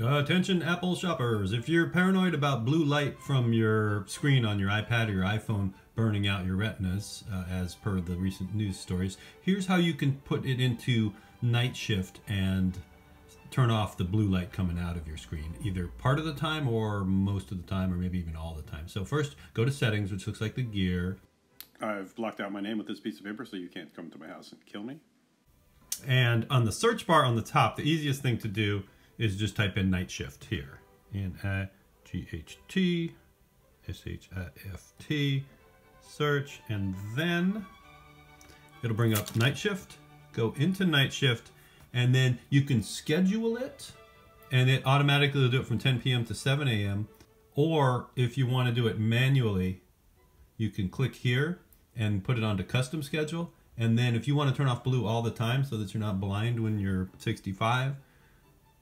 Attention Apple shoppers, if you're paranoid about blue light from your screen on your iPad or your iPhone burning out your retinas, uh, as per the recent news stories, here's how you can put it into night shift and turn off the blue light coming out of your screen, either part of the time or most of the time or maybe even all the time. So first, go to settings, which looks like the gear. I've blocked out my name with this piece of paper so you can't come to my house and kill me. And on the search bar on the top, the easiest thing to do is just type in night shift here. In a G H T S H A F T search and then it'll bring up night shift. Go into night shift and then you can schedule it and it automatically will do it from 10 p.m. to 7 a.m. Or if you want to do it manually, you can click here and put it onto custom schedule. And then if you want to turn off blue all the time so that you're not blind when you're 65,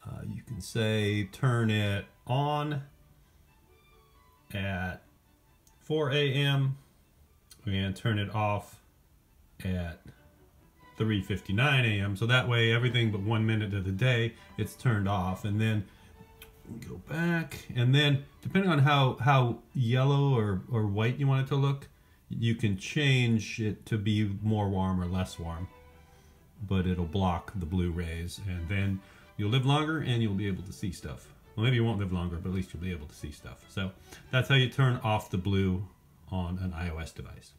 uh, you can say turn it on at 4 a.m. and turn it off at 3.59 a.m. So that way everything but one minute of the day it's turned off and then go back and then depending on how how yellow or, or white you want it to look you can change it to be more warm or less warm but it'll block the blue rays and then You'll live longer and you'll be able to see stuff. Well, maybe you won't live longer, but at least you'll be able to see stuff. So that's how you turn off the blue on an iOS device.